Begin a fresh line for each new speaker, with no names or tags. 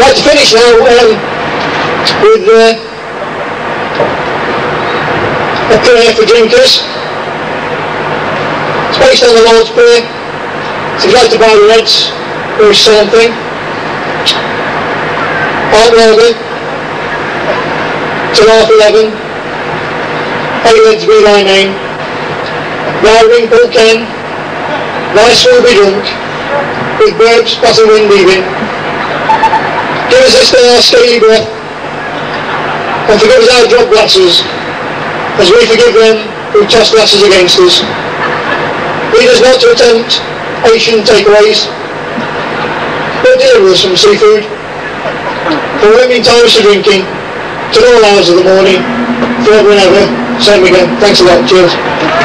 like to finish now um, with uh, a prayer for drinkers. It's based on the Lord's Prayer. So you'd like to bow your heads or something. Art Morgan, till half eleven. Hallowed be thy name. Thy wrinkle can, thy soul be drunk, with birds passing wind leaving. Our steady breath, and forgive us our drop glasses, as we forgive them who toss glasses against us. Lead us not to attempt Asian takeaways, but deliver us from seafood. For women times for drinking, to all hours of the morning, forever and ever. Same again. Thanks a lot. Cheers.